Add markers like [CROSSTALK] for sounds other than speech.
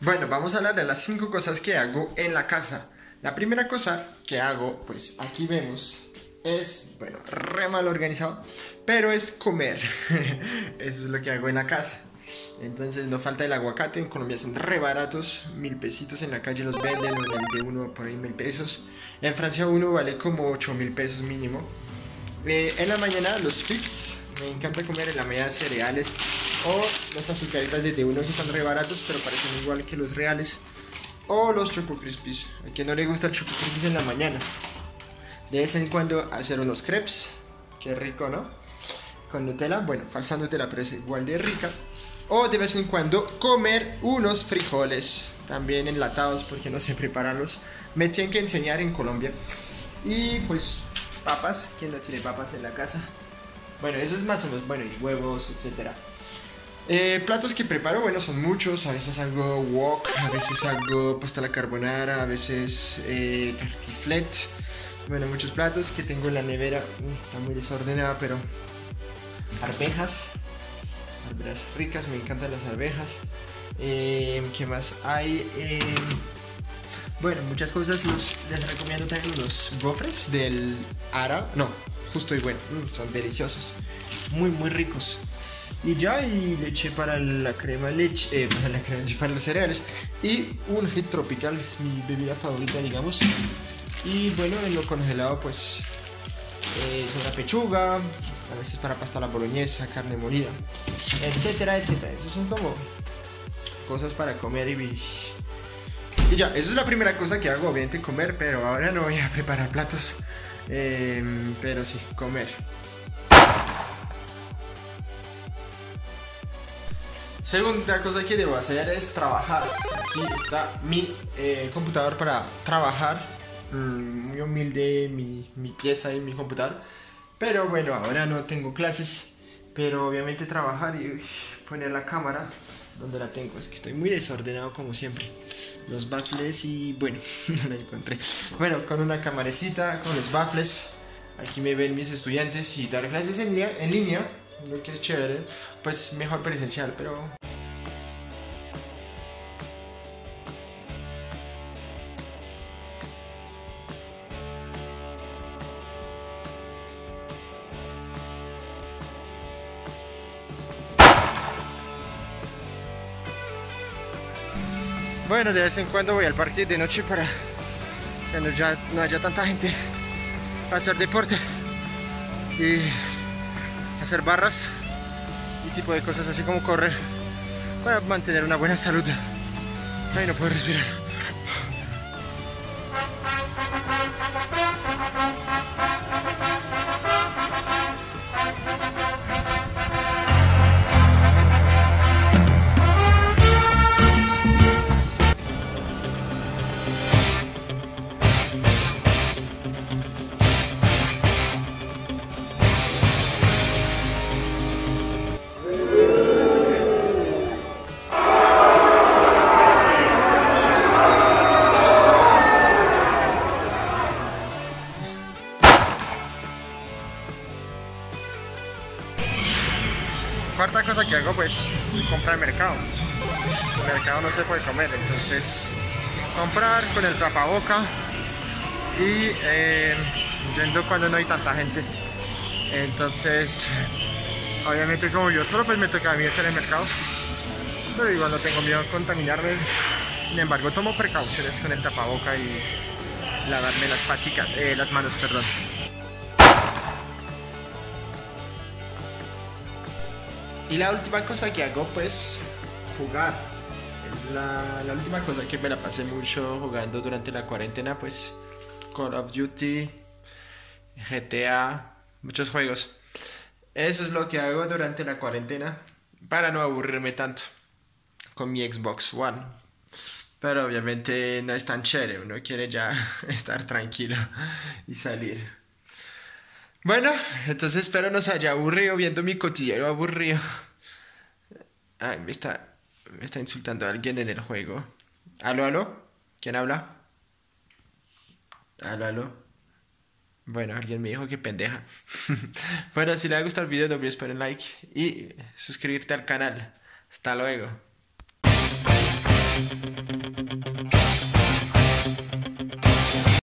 vamos a hablar de las cinco cosas que hago en la casa. La primera cosa que hago, pues aquí vemos, es, bueno, re mal organizado, pero es comer. [LAUGHS] Eso es lo que hago en la casa. Entonces no falta el aguacate, en Colombia son re baratos, mil pesitos en la calle los venden, uno por ahí mil pesos. En Francia uno vale como ocho mil pesos mínimo. Eh, en la mañana los flips, me encanta comer en la mañana cereales o los azucaritas de uno que están re baratos pero parecen igual que los reales. O los Choco Crispies, a quien no le gusta el Choco Crispies en la mañana. De vez en cuando hacer unos crepes, que rico, ¿no? Con Nutella, bueno, falsa Nutella, pero es igual de rica. O de vez en cuando comer unos frijoles, también enlatados porque no sé prepararlos. Me tienen que enseñar en Colombia. Y pues papas, ¿quién no tiene papas en la casa? Bueno, eso es más o menos, bueno, y huevos, etcétera. Eh, platos que preparo, bueno, son muchos. A veces hago wok, a veces hago pasta la carbonara, a veces eh, tartiflet. Bueno, muchos platos que tengo en la nevera. Está muy desordenada, pero. Arvejas. Arvejas ricas, me encantan las arvejas. Eh, ¿Qué más hay? Bueno, muchas cosas. les recomiendo también los gofres del Ara. No, justo y bueno. Mm, son deliciosos. Muy, muy ricos. Y ya, y leche para la crema leche, eh, para la crema leche, para los cereales. Y un hit tropical, es mi bebida favorita, digamos. Y bueno, en lo congelado, pues, eh, es una pechuga, a veces para pasta la boloñesa, carne molida, etcétera, etcétera. Esas son como cosas para comer y... Y ya, eso es la primera cosa que hago, obviamente comer, pero ahora no voy a preparar platos. Eh, pero sí, comer. Segunda cosa que debo hacer es trabajar. Aquí está mi eh, computador para trabajar. Mm, muy humilde mi, mi pieza y mi computador. Pero bueno, ahora no tengo clases. Pero obviamente trabajar y poner la cámara donde la tengo. Es que estoy muy desordenado como siempre. Los baffles y bueno, [LAUGHS] no la encontré. Bueno, con una camarecita, con los baffles. Aquí me ven mis estudiantes y dar clases en en línea lo que es chévere, pues mejor presencial, pero Bueno, de vez en cuando voy al parque de noche para que no haya tanta gente para hacer deporte y hacer barras y tipo de cosas así como correr para mantener una buena salud. Ay, no puedo respirar. Cuarta cosa que hago pues comprar mercado. Sin mercado no se puede comer, entonces comprar con el tapaboca y eh, yendo cuando no hay tanta gente. Entonces, obviamente como yo solo pues me toca a mí hacer el mercado, pero igual no tengo miedo a contaminarme. Sin embargo, tomo precauciones con el tapaboca y lavarme las paticas, eh, las manos, perdón. Y la última cosa que hago, pues, jugar. La, la, última cosa que me la pasé mucho jugando durante la cuarentena, pues, Call of Duty, GTA, muchos juegos. Eso es lo que hago durante la cuarentena para no aburrirme tanto con mi Xbox One. Pero obviamente no es tan chévere, uno quiere ya [LAUGHS] estar tranquilo y salir. Bueno, entonces espero no se haya aburrido viendo mi cotidiano aburrido. Ay, me está, me está insultando alguien en el juego. ¿Aló, aló? ¿Quién habla? ¿Aló, aló? Bueno, alguien me dijo que pendeja. [LAUGHS] bueno, si le ha gustado el video, no olvides poner like y suscribirte al canal. Hasta luego.